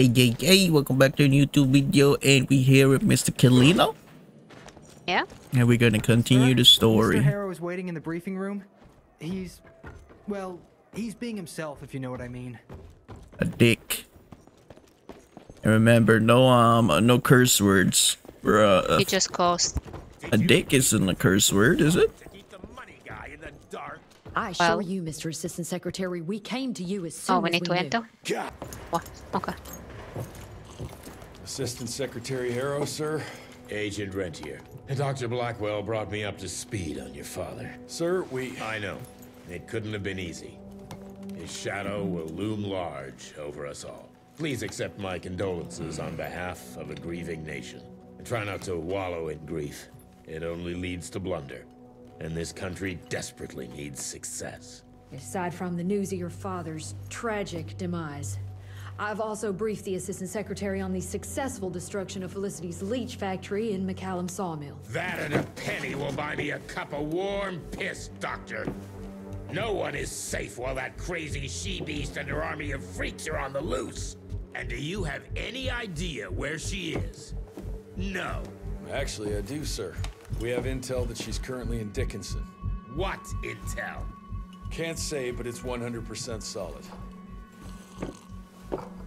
Hey, hey, hey, welcome back to a YouTube video, and we here with Mr. Kalino. Yeah? And we're gonna continue the story. Mr. Harrow is waiting in the briefing room. He's, well, he's being himself, if you know what I mean. A dick. And remember, no um, no curse words. For, uh, You just caused. a dick isn't a curse word, is it? I assure Well- you, Mr. Assistant Secretary, we came to you as soon Oh, we as need to knew. enter? What? Okay. Assistant Secretary Harrow, sir. Agent Rentier. Dr. Blackwell brought me up to speed on your father. Sir, we... I know. It couldn't have been easy. His shadow will loom large over us all. Please accept my condolences on behalf of a grieving nation. And try not to wallow in grief. It only leads to blunder. And this country desperately needs success. Aside from the news of your father's tragic demise, I've also briefed the Assistant Secretary on the successful destruction of Felicity's leech factory in McCallum Sawmill. That and a penny will buy me a cup of warm piss, Doctor. No one is safe while that crazy she-beast and her army of freaks are on the loose. And do you have any idea where she is? No. Actually, I do, sir. We have intel that she's currently in Dickinson. What intel? Can't say, but it's 100% solid.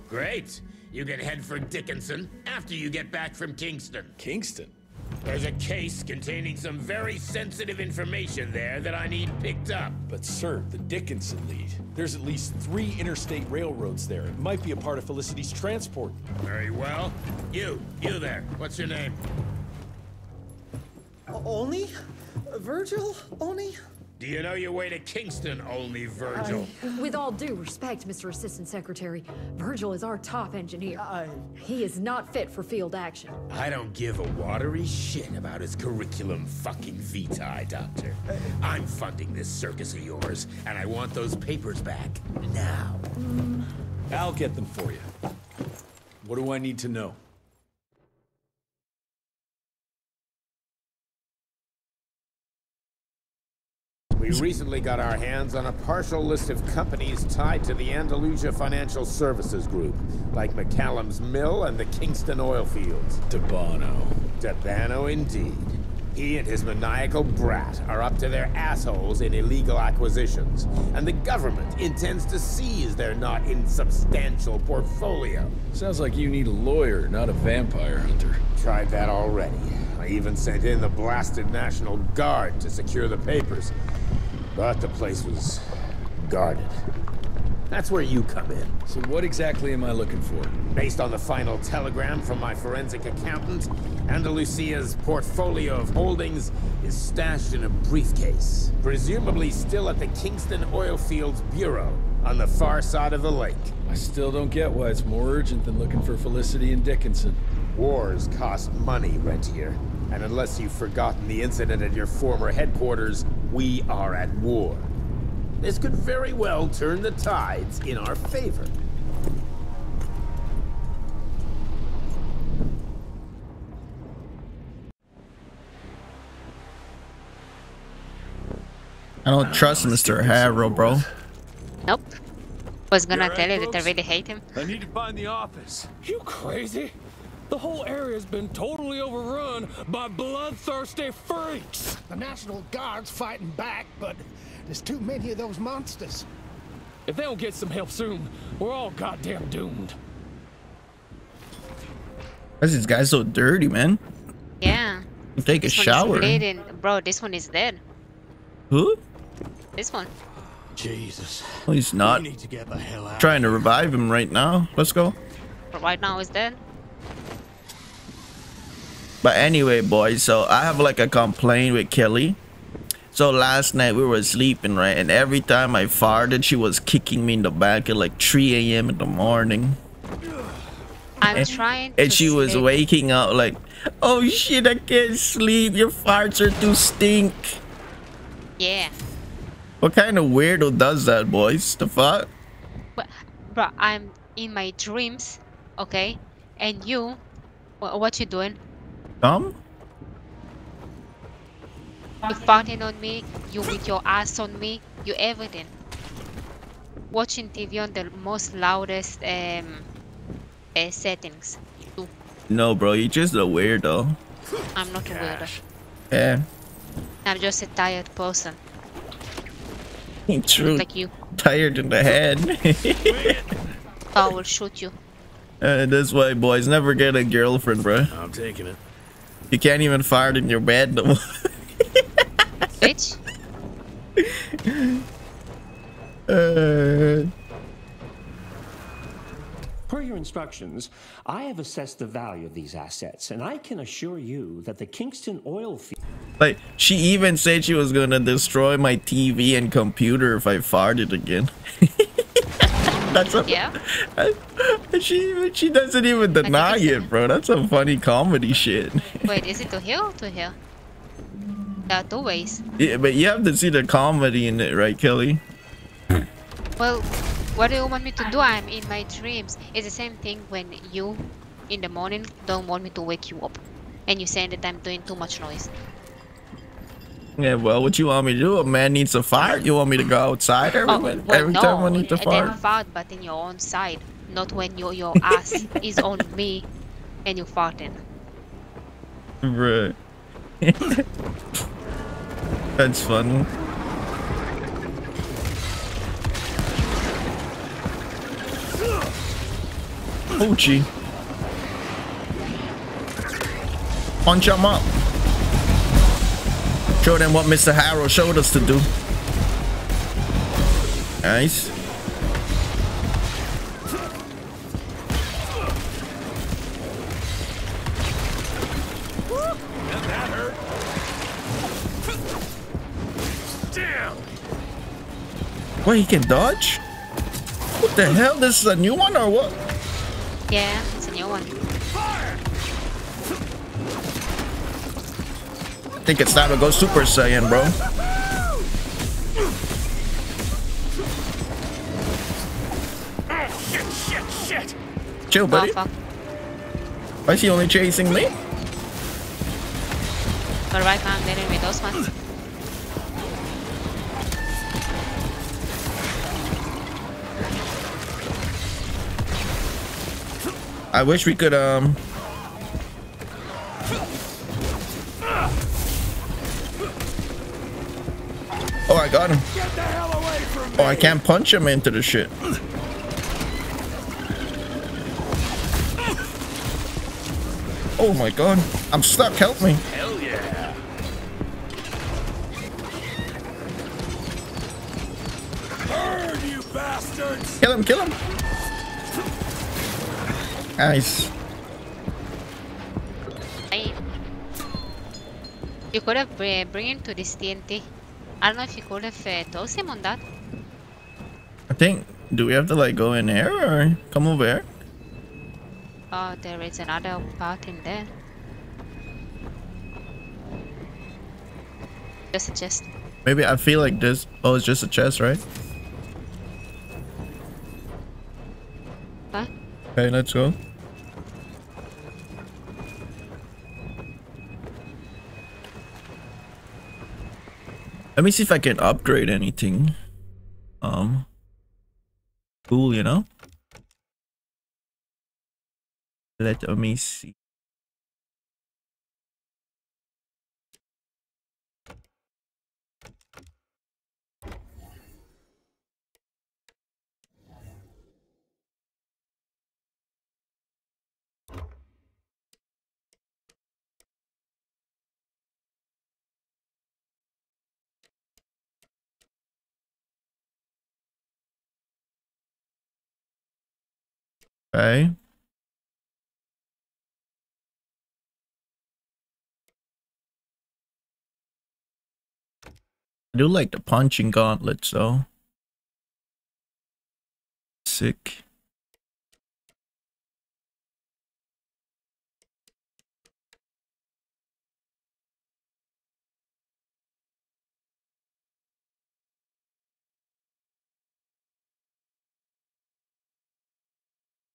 Great. You can head for Dickinson after you get back from Kingston. Kingston? There's a case containing some very sensitive information there that I need picked up. But sir, the Dickinson lead. There's at least three interstate railroads there. It might be a part of Felicity's transport. Very well. You, you there. What's your name? Only? Virgil? Only? Do you know your way to Kingston, only Virgil? With all due respect, Mr. Assistant Secretary, Virgil is our top engineer. I... He is not fit for field action. I don't give a watery shit about his curriculum fucking vitae, Doctor. I'm funding this circus of yours, and I want those papers back now. I'll get them for you. What do I need to know? We recently got our hands on a partial list of companies tied to the Andalusia Financial Services Group, like McCallum's Mill and the Kingston oil fields. Debano. Debano indeed. He and his maniacal brat are up to their assholes in illegal acquisitions, and the government intends to seize their not insubstantial portfolio. Sounds like you need a lawyer, not a vampire hunter. Tried that already. I even sent in the blasted National Guard to secure the papers. But the place was guarded. That's where you come in. So what exactly am I looking for? Based on the final telegram from my forensic accountant, Andalusia's portfolio of holdings is stashed in a briefcase, presumably still at the Kingston Oilfields Bureau on the far side of the lake. I still don't get why it's more urgent than looking for Felicity and Dickinson. Wars cost money, Rentier. And unless you've forgotten the incident at your former headquarters, we are at war. This could very well turn the tides in our favor. I don't trust Mr. Harrow, bro. Nope. Was gonna You're tell you that I really hate him. I need to find the office. You crazy? The whole area's been totally overrun by bloodthirsty freaks. The National Guard's fighting back, but there's too many of those monsters. If they don't get some help soon, we're all goddamn doomed. Why is this guy so dirty, man? Yeah. Take a This one shower. is bleeding. Bro, this one is dead. Who? This one. Jesus. Well, he's not. We need to get the hell out. Trying to revive him right now. Let's go. But right now he's dead. But anyway, boys, so I have like a complaint with Kelly. So last night we were sleeping, right? And every time I farted, she was kicking me in the back at like 3 a.m. in the morning. I'm And- trying to And she was waking up like, oh shit, I can't sleep. Your farts are too stink. Yeah. What kind of weirdo does that, boys? The fuck? But, bro, I'm in my dreams, okay? And you, wha- what you doing? Come? You farting on me, you with your ass on me, you everything. Watching TV on the most loudest um, uh, settings. Too. No, bro, you're just a weirdo. I'm not a weirdo. Yeah. I'm just a tired person, True. like you. Tired in the head. I will shoot you. Uh, this way, boys. Never get a girlfriend, bro. I'm taking it. You can't even fart in your bed. No more. Bitch. uh, Per your instructions, I have assessed the value of these assets, and I can assure you that the Kingston oil field. like, she even said she was gonna destroy my TV and computer if I farted again. That's a, Yeah. she she doesn't even deny it, bro. That's some funny comedy shit. Wait, is it to here or to here? There are two ways. Yeah, but you have to see the comedy in it, right, Kelly? Well, what do you want me to do? I'm in my dreams. It's the same thing when you, in the morning, don't want me to wake you up. And you saying that I'm doing too much noise. Yeah, well, what you want me to do? A man needs a fart. You want me to go outside every, Oh, well, every no, time I need to then fart? fart, but in your own side. Not when your, your ass is on me and you're farting. Right. That's fun. Oh, gee. Punch him up. Show them what Mr. Harrow showed us to do. Nice. Wait, he can dodge? What the hell? This is a new one or what? Yeah, think it's time to go Super Saiyan, bro. Shit, shit, shit. Chill, buddy. Oh. Why is he only chasing me? But right now I'm dealing with those ones. I wish we could, um... Oh, I can't punch him into the shit. Oh my god. I'm stuck. Help me. Hell yeah. Burn, you bastards. Kill him, kill him. Nice. You could have br- bring him to this TNT. I don't know if you could have uh, tossed him on that. Think, do we have to like go in there or come over here? Oh, there is another part in there. Just a chest. Maybe I feel like this. Oh, it's just a chest, right? Huh? Okay, let's go. Let me see if I can upgrade anything. Um, cool, you know. Let me see. Okay. I do like the punching gauntlets though. Sick.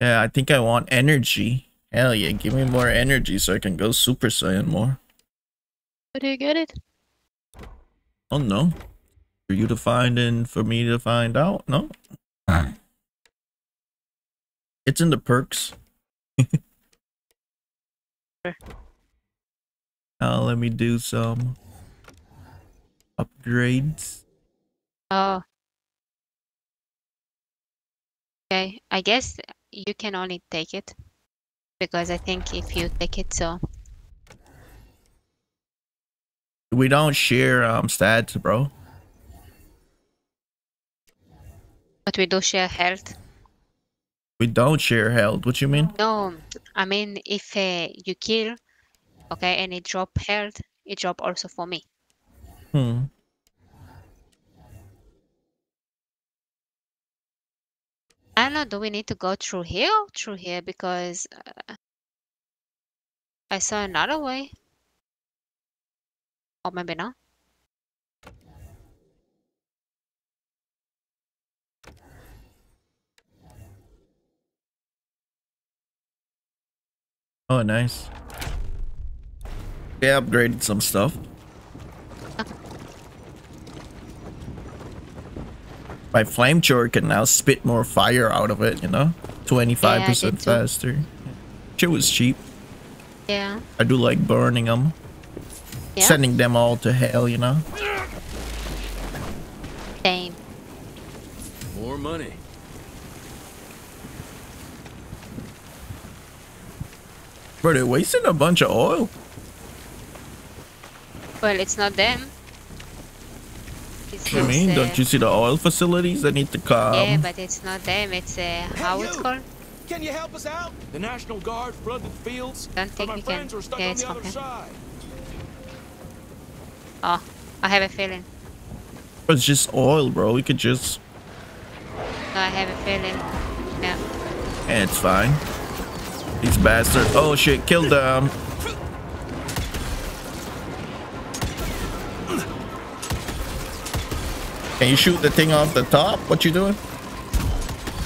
Yeah, I think I want energy. Hell yeah, give me more energy so I can go Super Saiyan more. How do you get it? Oh no. For you to find and for me to find out? No. It's in the perks. Now uh, let me do some upgrades. Oh. Okay, I guess you can only take it. Because I think if you take it, so We don't share um stats, bro. but we do share health. We don't share health. What you mean? No, I mean if uh, you kill, okay, and it drop health, it drop also for me. Hmm. I don't know. Do we need to go through here? Through here because uh, I saw another way. Or maybe not. Oh, nice. Yeah, upgraded some stuff. My flame flamethrower can now spit more fire out of it, you know? 25% did too. faster. Shit was cheap. Yeah. I do like burning them. Yeah. Sending them all to hell, you know? Same. More money. Bro, they're wasting a bunch of oil. Well, it's not them. It's What do you mean? uh, Don't you see the oil facilities that need to come? Yeah, but it's not them. It's uh, how it's called. Can you help us out? The National Guard flooded the fields, Don't but think we can. friends Yeah, it's the other okay. Oh, I have a feeling. It's just oil, bro. We could just... No, I have a feeling. No. Eh, it's fine. These bastards. Oh shit, kill them. Can you shoot the thing off the top? What you doing?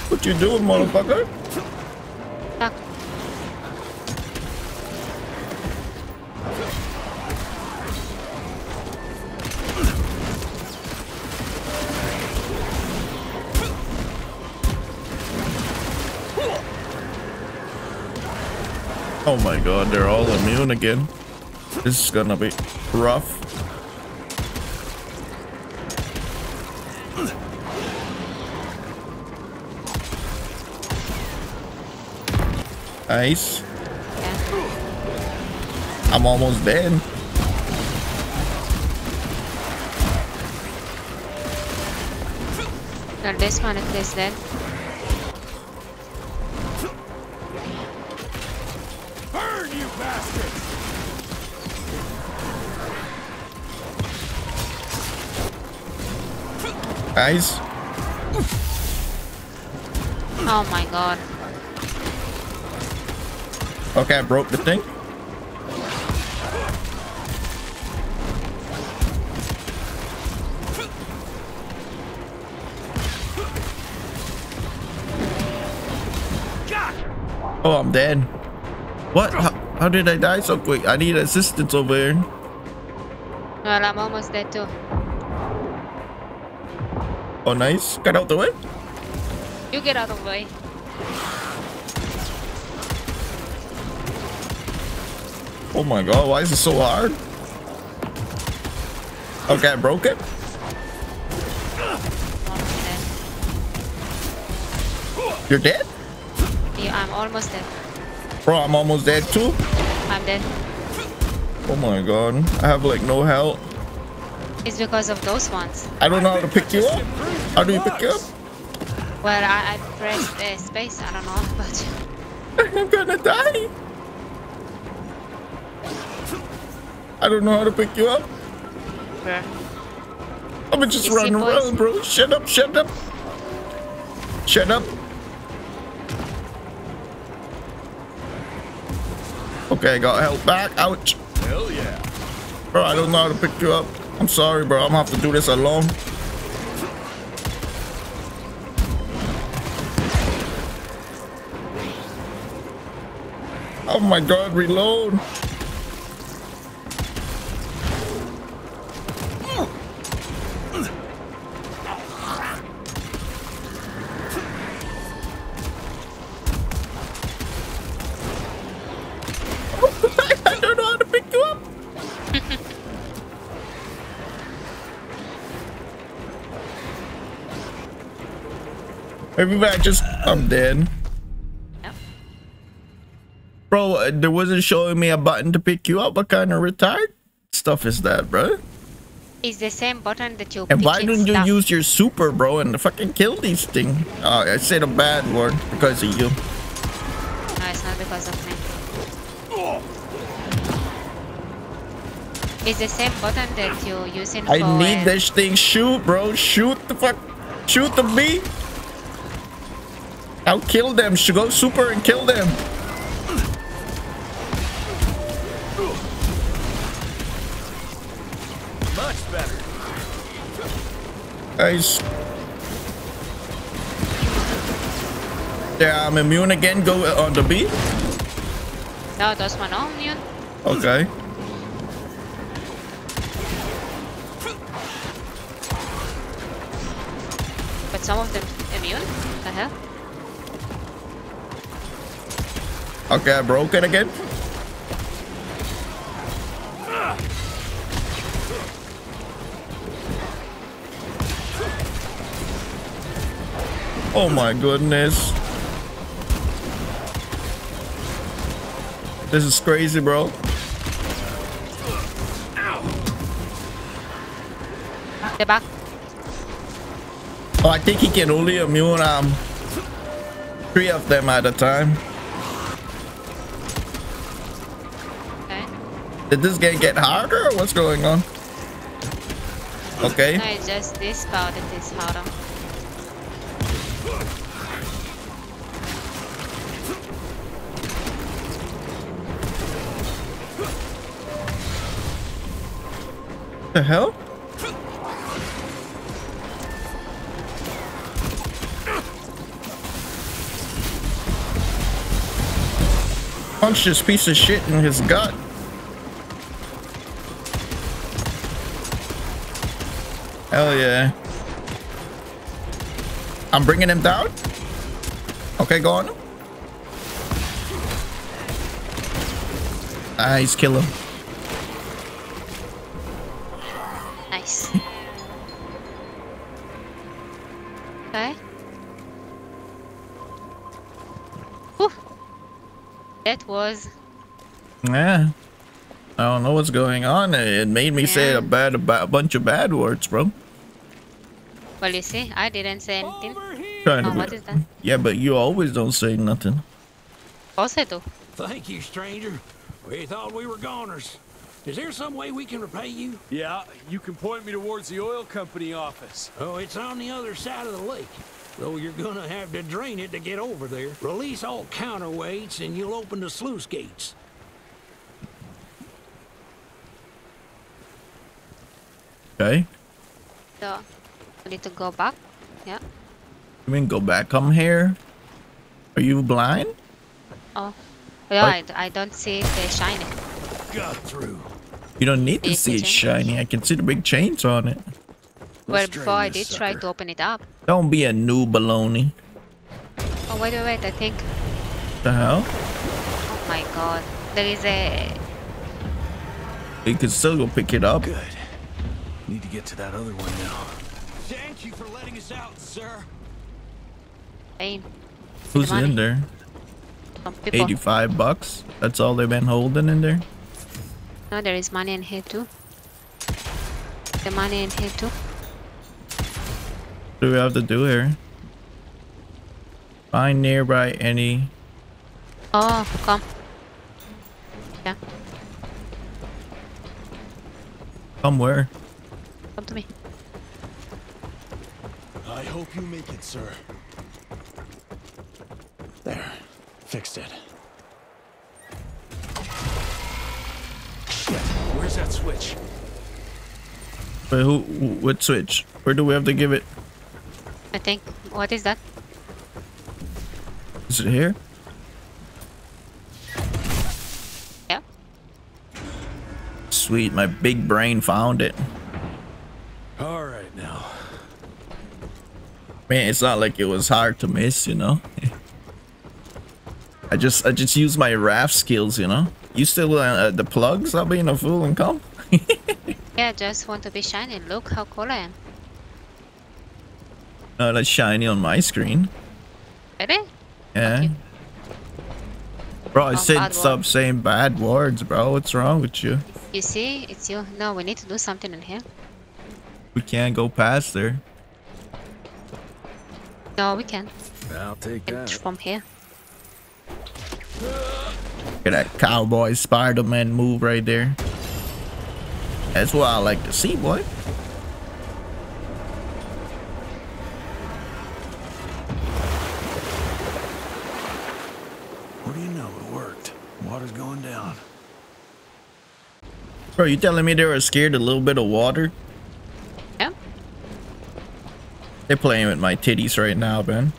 What you doing, motherfucker? Fuck. Oh my god, they're all immune again. This is gonna be rough. Nice. I'm almost dead. Well, this one at least dead. Burn, you bastards! Nice. Oh my god. I broke the thing. Oh, I'm dead. What? How, how did I die so quick? I need assistance over here. Well, I'm almost dead too. Oh, nice. Get out the way. You get out of the way. Oh my god, why is it so hard? Okay, I broke it. You're dead? Yeah, I'm almost dead. Bro, I'm almost dead too. I'm dead. Oh my god. I have like no health. It's because of those ones. I don't know how to pick you up. How do you pick you up? Well, I, I pressed uh, space. I don't know, but I'm gonna die. I don't know how to pick you up. Bruh. I'm just You running boys? around, bro. Shut up, shut up. Shut up. Okay, got help back. Ouch. Hell yeah. Bro, I don't know how to pick you up. I'm sorry, bro. I'm gonna have to do this alone. Oh my god, reload. Maybe I just I'm dead. Bro, uh, there wasn't showing me a button to pick you up. What kind of retard stuff is that, bro? It's the same button that you And why pick don't you use your super, bro, and fucking kill these things? Oh, I said a bad word because of you. No, it's not because of me. It's the same button that you using I for need this thing shoot, bro. Shoot the fuck. Shoot the bee. I'll kill them. Should go super and kill them. Much better. Guys. Yeah, I'm immune again. Go uh, on the bee. No, that's my on you. Okay. Okay, I broke it again. Oh my goodness. This is crazy, bro. The back. Oh, I think he can only immune um three of them at a time. Did this game get harder or what's going on? Okay. No, it's just this part that is harder. The hell? Punch this piece of shit in his gut. Hell yeah. I'm bringing him down. Okay, go on. Ah, nice, kill him. Nice. okay. Whew. That was Yeah. I don't know what's going on. It made me say a bad, a bunch of bad words, bro. Well. You see, I didn't say anything. Trying Oh, to what be- is that? Yeah, but you always don't say nothing. Course I do. Thank you, stranger. We thought we were goners. Is there some way we can repay you? Yeah, you can point me towards the oil company office. Oh, it's on the other side of the lake. Though you're gonna have to drain it to get over there. Release all counterweights and you'll open the sluice gates. Okay. So we need to go back. Yeah. You mean go back? Come here. Are you blind? Oh. Yeah, What? I, I don't see the shiny. Got through. You don't need to Is see it it shiny. I can see the big chains on it. Well, Let's before I did this try to open it up. Don't be a new baloney. Oh, wait, wait, wait. I think. The hell? Oh my god. There is a. You can still go pick it up. Good. Need to get to that other one now. Out, sir. Pain. Who's money. in there? 85 bucks. That's all they've been holding in there. No, there is money in here too. The money in here too. What do we have to do here? Find nearby any. Oh, come. Yeah, Come where? come to me. I hope you make it, sir. There. Fixed it. Shit, where's that switch? But who? What switch? Where do we have to give it? I think. What is that? Is it here? Yeah. Sweet, my big brain found it. All right, now. Man, it's not like it was hard to miss, you know. I just, I just use my raft skills, you know. You still uh, the plugs? I'll be in a fool and come. Yeah, I just want to be shiny. Look how cool I am. Not as shiny on my screen. Ready? Yeah. Bro, I Oh, said bad stop word. saying bad words, bro. What's wrong with you? You see, it's you. No, we need to do something in here. We can't go past there. No, we can. I'll take And from here. Look at that cowboy Spider-Man move right there. That's what I like to see, boy. What do you know? It worked. Water's going down. Bro, you telling me they were scared a little bit of water? Yeah. They're playing with my titties right now, man.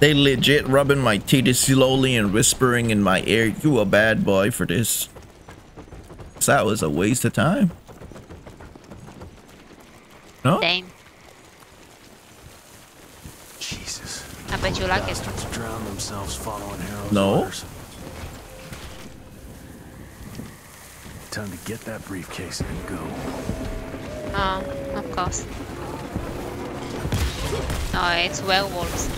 They legit rubbing my titties slowly and whispering in my ear, you a bad boy for this. That was a waste of time. No? Dang. Jesus. I bet you like it. Bastards drown themselves following Harrow's No. orders. Time to get that briefcase and go. Oh, of course. No, it's werewolves.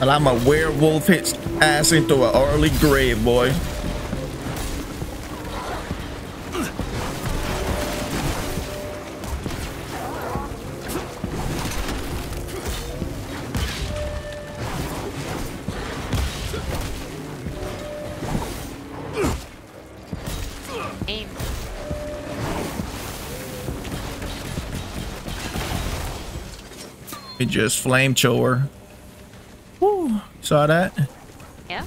And I'm a werewolf hits ass into an early grave, boy. It just flamethrower. Woo, saw that? Yeah?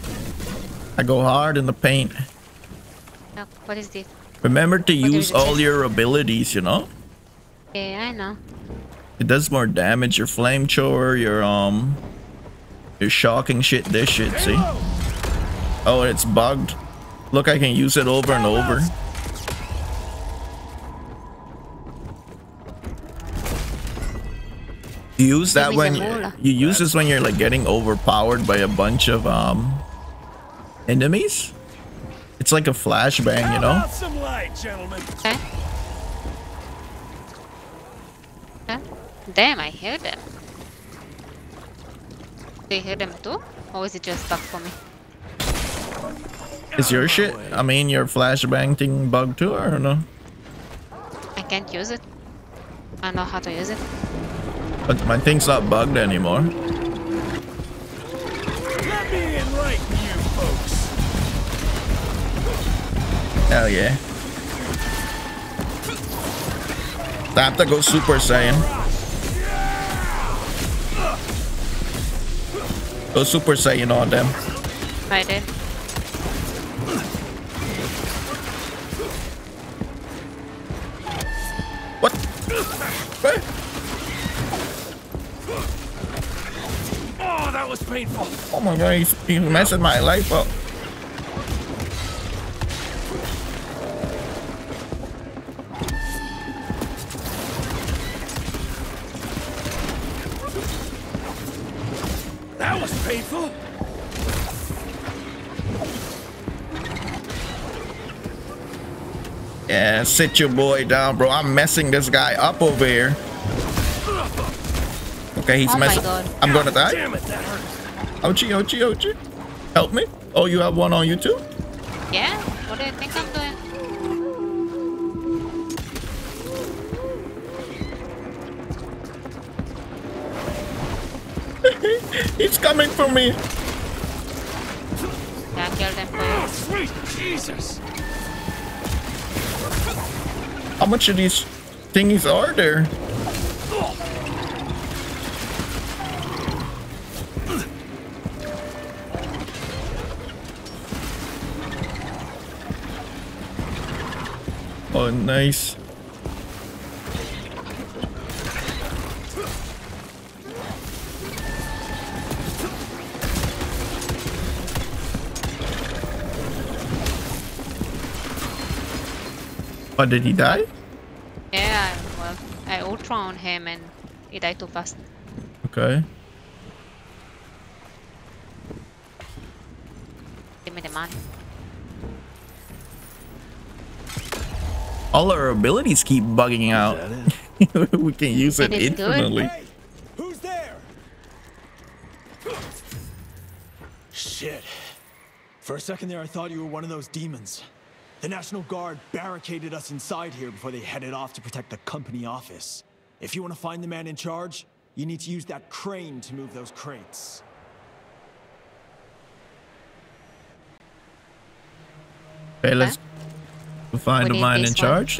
I go hard in the paint. No, what is this? Remember to What use all your abilities, you know? Yeah, I know. It does more damage. Your flamethrower, your um, your shocking shit. This shit, see? Oh, it's bugged. Look, I can use it over and over. You use that when you, use this when you're like getting overpowered by a bunch of um enemies. It's like a flashbang, you know? some light, gentlemen. Okay. Okay. Damn, I hear them. Do you hear them too? Or is it just stuck for me? Is your shit? I mean, your flashbang thing bug too, or no? I can't use it. I know how to use it. But my thing's not bugged anymore. Let me enlighten you folks. Hell yeah. Time to go Super Saiyan. Go Super Saiyan on them. I did. Painful. Oh my god, he's, he's messing my life up. That was painful. Yeah, sit your boy down, bro. I'm messing this guy up over here. Okay, he's Oh messing. I'm gonna die. Damn it, that hurt. Ouchie, ouchie, ouchie. Help me. Oh, you have one on you too? Yeah? What do you think I'm doing? He's coming for me. Yeah, kill them for Oh, sweet Jesus. How much of these thingies are there? Oh. Oh, nice. Oh, did he die? Yeah, well, I ultra on him and he died too fast. Okay. Give me the money. All our abilities keep bugging out. we can use it And it's good. infinitely. Who's there? Shit. For a second there, I thought you were one of those demons. The National Guard barricaded us inside here before they headed off to protect the company office. If you want to find the man in charge, you need to use that crane to move those crates. Okay, let's find We the need man in one. charge.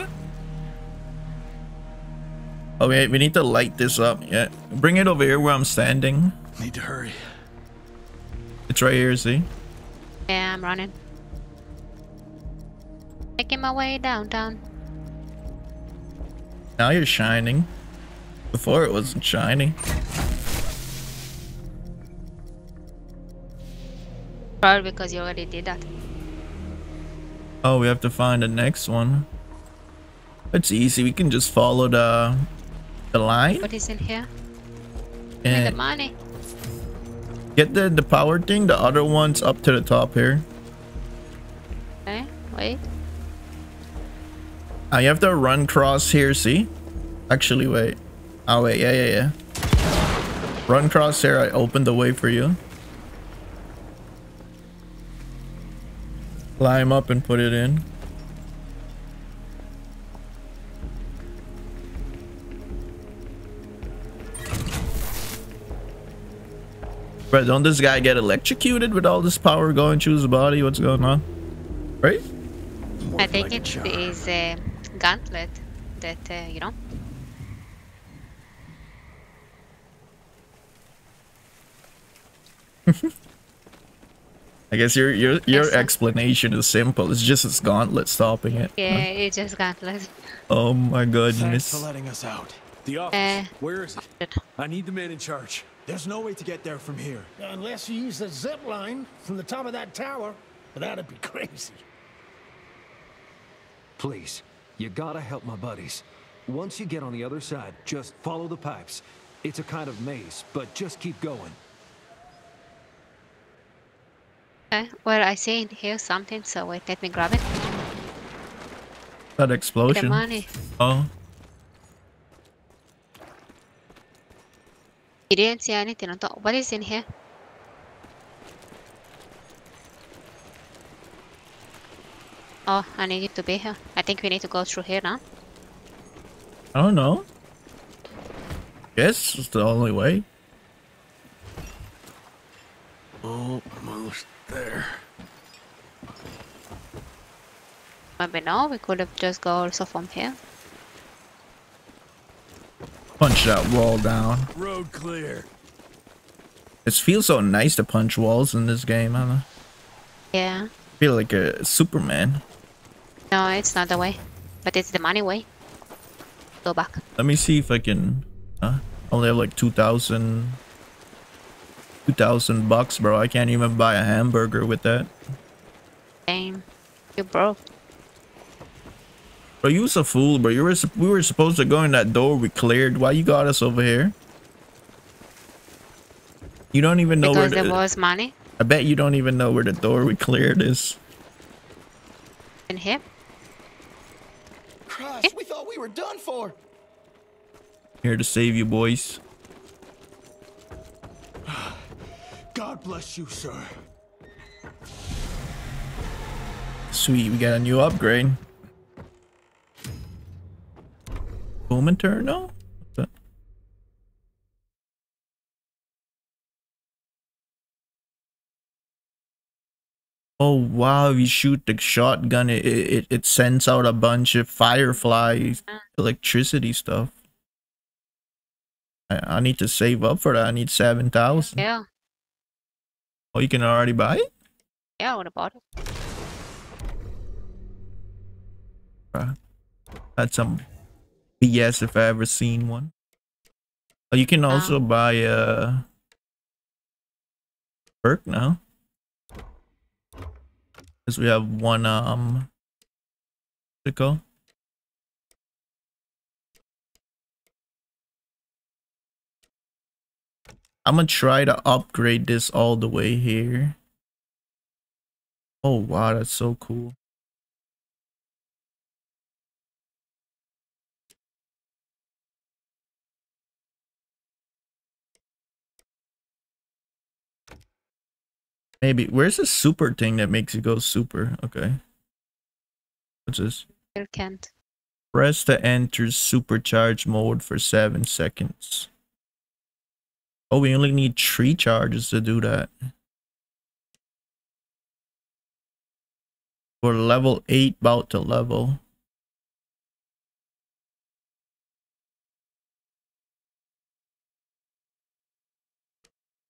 Oh wait, we need to light this up. Yeah, bring it over here where I'm standing. Need to hurry. It's right here. See? Yeah, I'm running. Making my way downtown. Now you're shining. Before it wasn't shiny. Probably because you already did that. Oh, we have to find the next one. It's easy. We can just follow the the line What is in here? Me the money. get the the power thing. The other one's up to the top here. Okay, wait. Uh, you have to run cross here. See? Actually, wait. Oh wait, yeah, yeah, yeah. Run cross here. I opened the way for you. Climb up and put it in. Bro, don't this guy get electrocuted with all this power going through his body? What's going on? Right? I think it is a gauntlet that, uh, you know. I guess your your your Yes, sir. explanation is simple. It's just it's gauntlet stopping it. Yeah, it's just gauntlet. Oh my Thanks goodness. for letting us out. The office. Uh, Where is it? I need the man in charge. There's no way to get there from here. Unless you use the zip line from the top of that tower, but that'd be crazy. Please, you gotta help my buddies. Once you get on the other side, just follow the pipes. It's a kind of maze, but just keep going. Uh, okay, well, I see in here something, so wait, let me grab it. That explosion. The explosion. money. Oh, You didn't see anything on top. What is in here? Oh, I need you to be here. I think we need to go through here now. I don't know. Yes, it's the only way. Oh almost there. Maybe now we could have just go also from here. Punch that wall down. Road clear. It feels so nice to punch walls in this game. I don't know. Yeah. feel like a Superman. No, it's not the way. But it's the money way. Go back. Let me see if I can. Uh, only have like 2,000. 2,000 bucks, bro. I can't even buy a hamburger with that. Damn. You broke. Bro, you was a fool, bro. You were we were supposed to go in that door we cleared. Why you got us over here? You don't even know Because where there the, was money I bet you don't even know where the door we cleared is. in here. Christ, we thought we were done for. Here to save you, boys. God bless you, sir. Sweet, we got a new upgrade. Boom no? What's that? Oh wow! If you shoot the shotgun, it it it sends out a bunch of firefly electricity stuff. I I need to save up for that. I need seven thousand. Yeah. Oh, you can already buy it. Yeah, I want it. Bruh. That's some BS if I ever seen one. Oh, you can also buy a perk now. Because we have one um what's it called? I'm gonna try to upgrade this all the way here. Oh wow, that's so cool. Maybe. Where's the super thing that makes you go super? Okay. What's this? You can't. Press to enter supercharge mode for 7 seconds. Oh, we only need three charges to do that. We're level 8 about to level.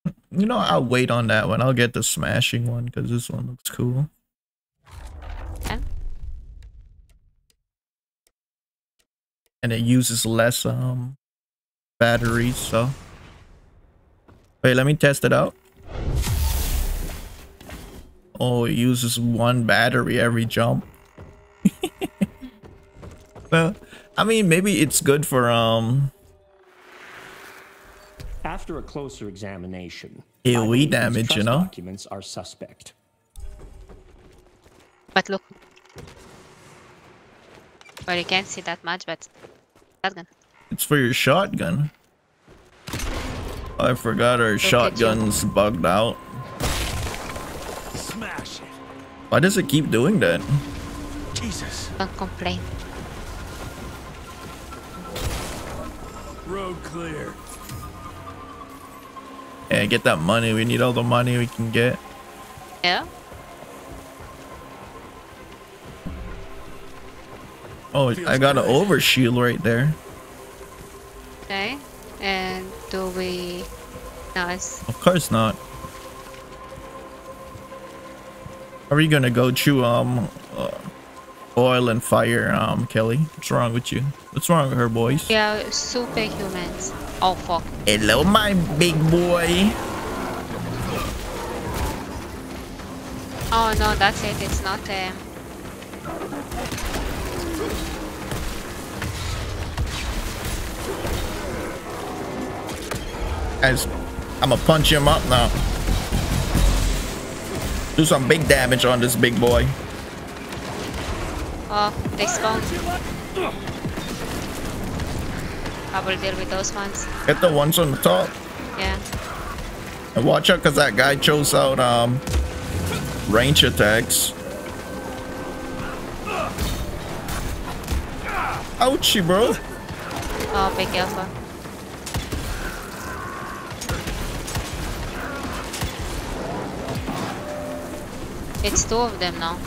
You know, I'll wait on that one. I'll get the smashing one because this one looks cool. Okay. And it uses less um batteries, so. Wait, let me test it out. Oh, it uses one battery every jump. well, I mean, maybe it's good for um After a closer examination, AoE I believe these damage, you know? Documents are suspect. But look. Well, you can't see that much, but shotgun. It's for your shotgun. I forgot our at you. shotgun's bugged out. Smash it. Why does it keep doing that? Jesus. Don't complain. Road clear. Yeah, get that money. We need all the money we can get. Yeah. Oh, I got an overshield right there. Of course not. Are we gonna go through um uh, oil and fire, um, Kelly? What's wrong with you? What's wrong with her, boys? we are superhumans. Oh fuck. Hello, my big boy. Oh no, that's it. It's not um. Guys, I'm gonna punch him up now. Do some big damage on this big boy. Oh, they spawned. I will deal with those ones. Get the ones on the top. Yeah. And watch out, cause that guy chose out um range attacks. Ouchie, bro. Oh, be careful. It's two of them now.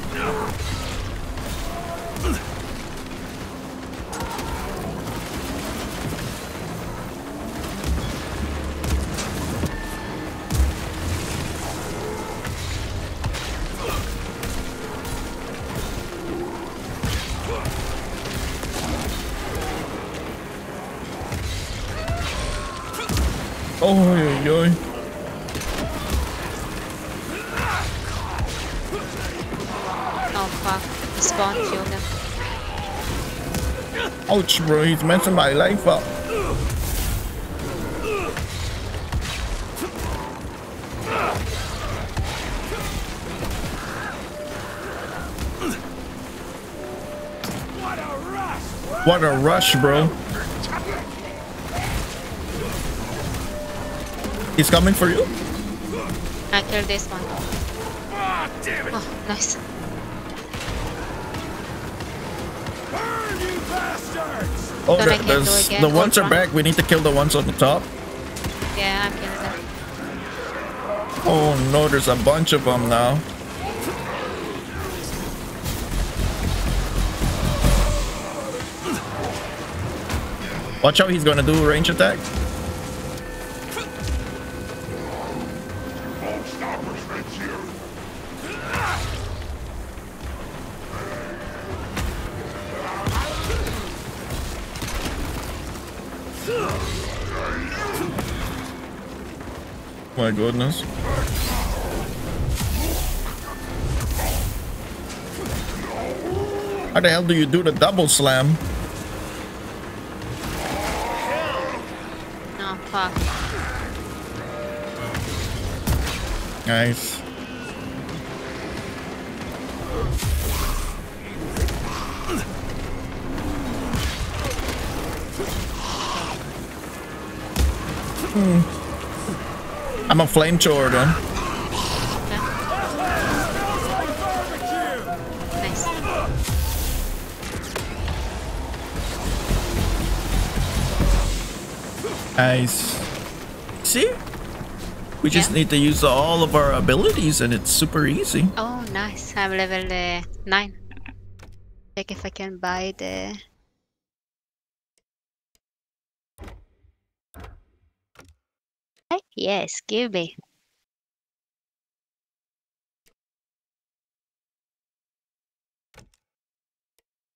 He's messing my life up. What a rush, bro. He's coming for you? I killed this one. Oh, nice. Oh, Then there- there's, the ones are back. We need to kill the ones on the top. Yeah, I'm killing them. Oh no, there's a bunch of them now. Watch out, he's gonna do a range attack. My goodness. How the hell do you do the double slam? No, fuck. Nice. Hmm. I'm a flamethrower Jordan. Nice. Nice. See? We just yeah. need to use all of our abilities and it's super easy. Oh, nice. I'm level uh, 9. Check if I can buy the Yes, give me.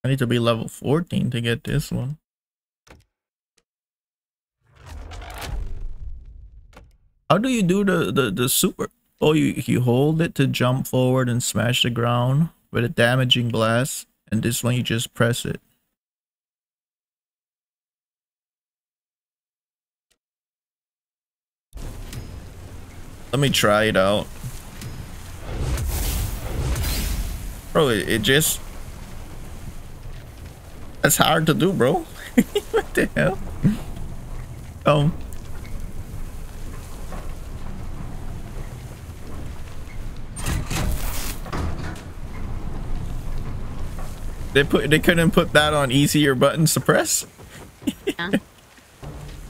I need to be level 14 to get this one. How do you do the, the, the super? Oh, you, you hold it to jump forward and smash the ground with a damaging blast. And this one you just press it. Let me try it out. Bro, it, it just... That's hard to do, bro. what the hell? Um... They put they couldn't put that on easier buttons to press. Yeah.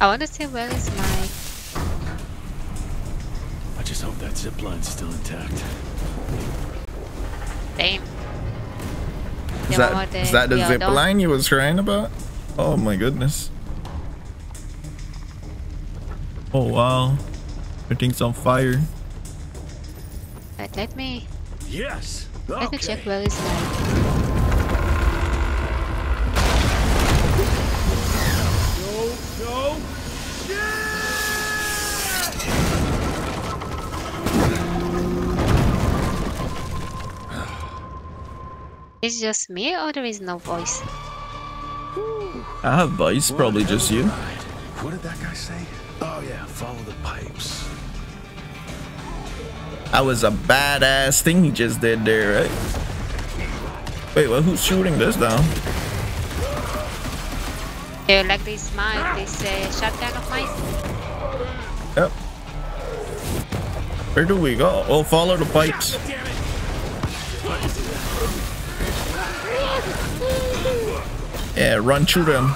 I want to see where is my... I just hope that zip line's still intact. Damn. Is Yeah, that, the- that zip line you was crying about? Oh my goodness. Oh wow. Everything's on fire. Wait, let me... Yes! Let me check where is my... Is it just me or there is no voice? I have voice, probably just you. What did that guy say? Oh yeah, follow the pipes. That was a badass thing he just did there, right? Wait, well, who's shooting this down? You like this mine, this uh, shotgun of mine? Yep. Where do we go? Oh, follow the pipes. Yeah, run through them.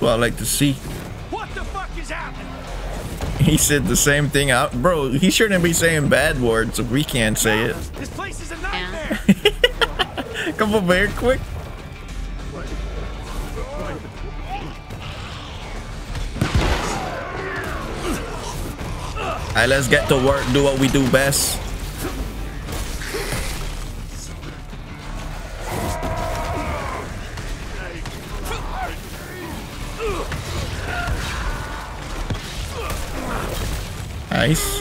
Well, I like to see. What the fuck is happening? He said the same thing out. Bro, he shouldn't be saying bad words if we can't say it. This place is a nightmare! Come over here quick. Alright, let's get to work, do what we do best. Nice.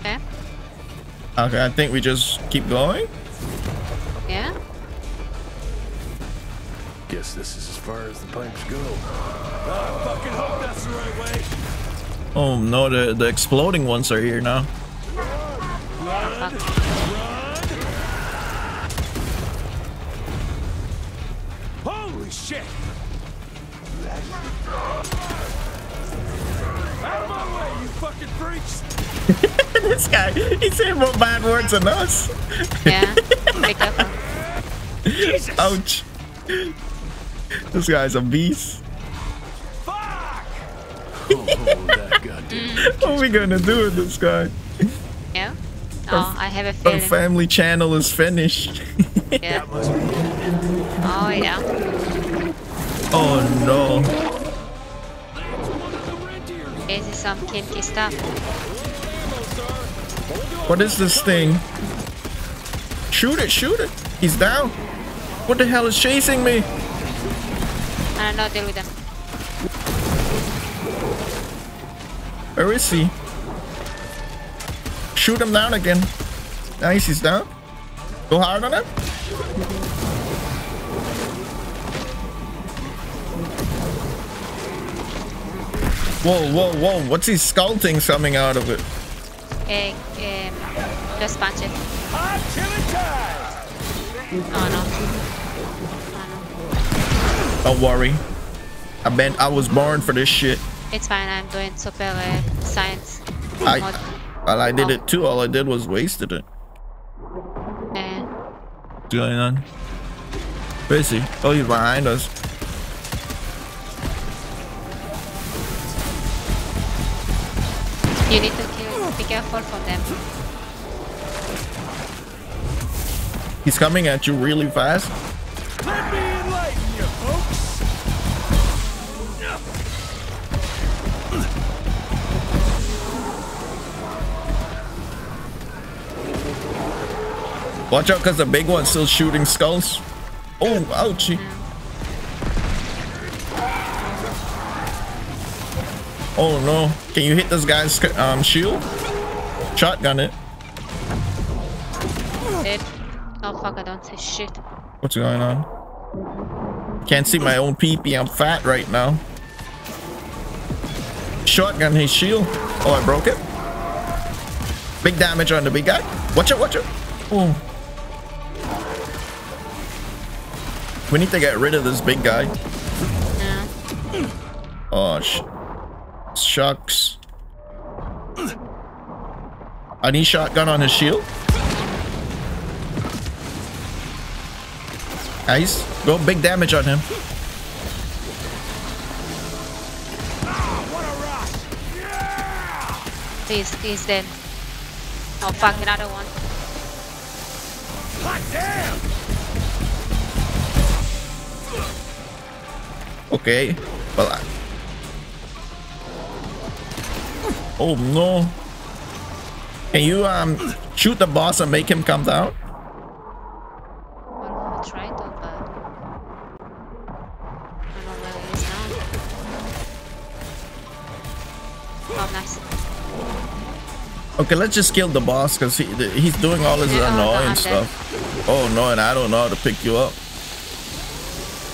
Okay. Okay, I think we just keep going. Yeah? Guess this is as far as the pipes go. I fucking hope that's the right way. Oh no, the, the exploding ones are here now. Shit! Out of my way, you fucking freaks! this guy, he's saying more bad words than us. Yeah. Be careful. Ouch. This guy's a beast. what are we gonna do with this guy? Yeah? Oh, I have a Our family channel is finished. Yeah. Oh, yeah. Oh no. This is some kinky stuff. What is this thing? Shoot it, shoot it. He's down. What the hell is chasing me? I don't know, deal with them. Where is he? Shoot him down again. Nice, he's down. Go hard on him. Whoa, whoa, whoa. What's his skull thing coming out of it? Eh, um, just punch it. Oh no. Don't worry. I been I was born for this shit. It's fine, I'm doing super uh, science I mode. Well, I did it too. All I did was wasted it. Eh. What's going on? Where is he? Oh, he's behind us. You need to kill. Be careful for them. He's coming at you really fast. Let me enlighten you, folks. Watch out, because the big one's still shooting skulls. Oh, ouchie. Oh no. Can you hit this guy's um, shield? Shotgun it. Dead. Oh fuck, I don't say shit. What's going on? Can't see my own peepee. I'm fat right now. Shotgun his shield. Oh, I broke it. Big damage on the big guy. Watch out, watch out. Oh. We need to get rid of this big guy. Oh, sh shucks. I need shotgun on his shield. Nice. Go big damage on him. He's, he's dead. Oh fuck, another one. Hot damn! Okay. Well, I... Oh no. Can you um shoot the boss and make him come down? Well, I tried to, but I don't know where he is now. Okay, let's just kill the boss because he he's doing all his Yeah, oh, annoying stuff. Oh no, and I don't know how to pick you up.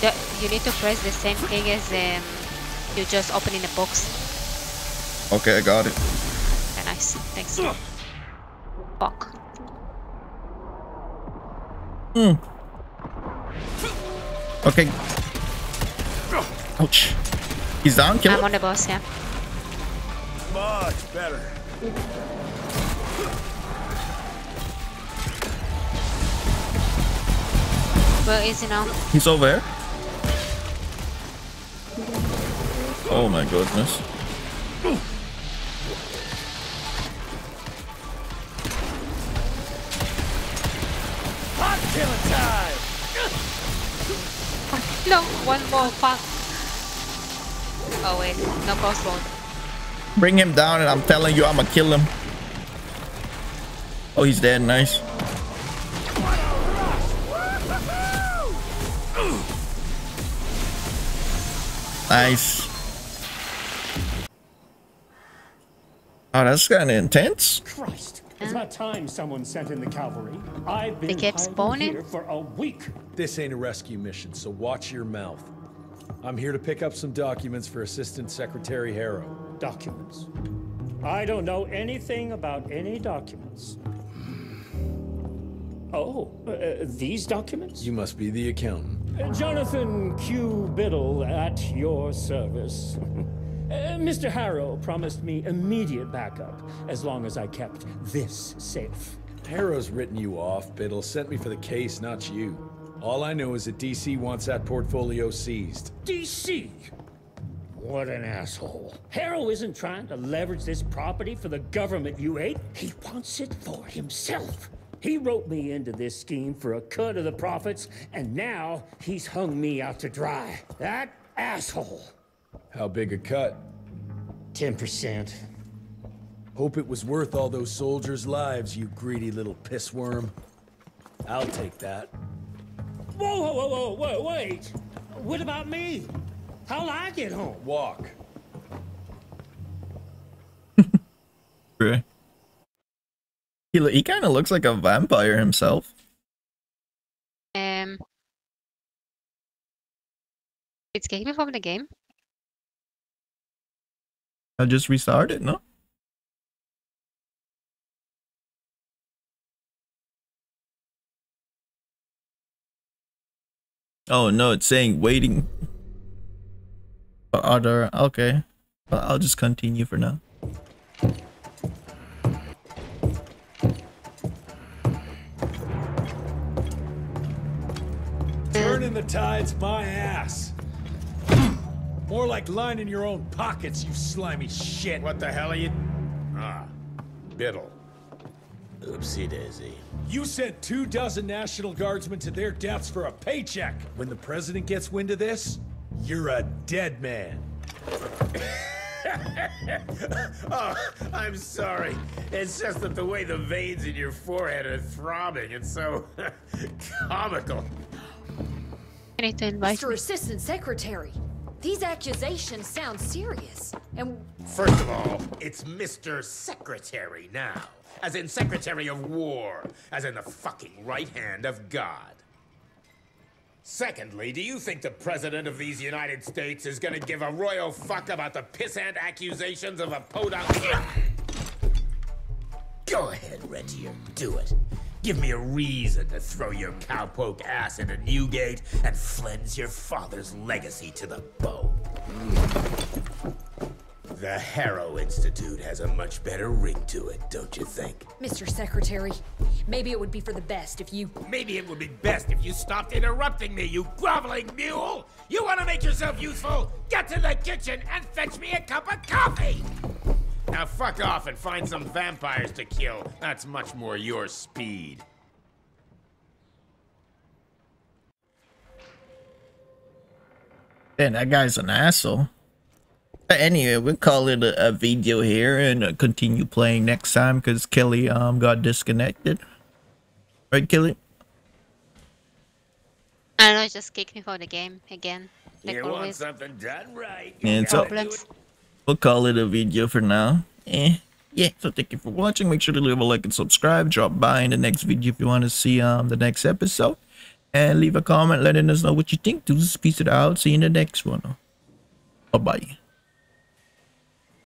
The, you need to press the same thing as um, you just opening the box. Okay, I got it. Okay, nice. Thanks. Fuck. Hmm. Okay. Ouch. He's down, kill I'm him. on the boss, yeah. Much better. Where is he now? He's over here. Oh my goodness. No, one more. Fuck. Oh wait, no crossbow. Bring him down and I'm telling you I'ma kill him. Oh, he's dead. Nice. Nice. Oh, that's kind of intense. Christ, it's about time someone sent in the cavalry. I've been They kept spawning? here for a week. This ain't a rescue mission, so watch your mouth. I'm here to pick up some documents for Assistant Secretary Harrow. Documents. I don't know anything about any documents. Oh, uh, these documents? You must be the accountant. Uh, Jonathan Q. Biddle at your service. Uh, Mr. Harrow promised me immediate backup as long as I kept this safe. Harrow's written you off, Biddle. Sent me for the case, not you. All I know is that DC wants that portfolio seized. DC! What an asshole. Harrow isn't trying to leverage this property for the government you hate. He wants it for himself. He wrote me into this scheme for a cut of the profits, and now he's hung me out to dry. That asshole. How big a cut? 10%. Hope it was worth all those soldiers' lives, you greedy little pissworm. I'll take that. Whoa, whoa, whoa, whoa, whoa, wait! What about me? How'll I get home? Walk. Okay. He, he kind of looks like a vampire himself. Um, it's getting me from the game. I just restarted, no? Oh no, it's saying waiting for other. Okay, but I'll just continue for now. Turning the tide's my ass. More like lining your own pockets, you slimy shit. What the hell are you... Ah, Biddle. Oopsie daisy. You sent two dozen National Guardsmen to their deaths for a paycheck. When the president gets wind of this, you're a dead man. oh, I'm sorry. It's just that the way the veins in your forehead are throbbing, it's so comical. Anything, need Mr. Assistant Secretary, these accusations sound serious. And First of all, it's Mr. Secretary now. As in Secretary of War. As in the fucking right hand of God. Secondly, do you think the President of these United States is gonna give a royal fuck about the pissant accusations of a podunk? Go ahead, Rentier, do it. Give me a reason to throw your cowpoke ass into Newgate and cleanse your father's legacy to the bone. The Harrow Institute has a much better ring to it, don't you think? Mr. Secretary, maybe it would be for the best if you. Maybe it would be best if you stopped interrupting me, you groveling mule! You want to make yourself useful? Get to the kitchen and fetch me a cup of coffee! Now fuck off and find some vampires to kill. That's much more your speed. Man, that guy's an asshole. But anyway, we'll call it a, a video here and uh, continue playing next time because Kelly um got disconnected. Right, Kelly? I don't know, it just kicked me for the game again. Like you want something done right? you And so gotta do it. We'll call it a video for now. Eh. Yeah, so thank you for watching. Make sure to leave a like and subscribe. Drop by in the next video if you want to see um the next episode. And leave a comment letting us know what you think. Deuces, peace it out. See you in the next one. Bye-bye.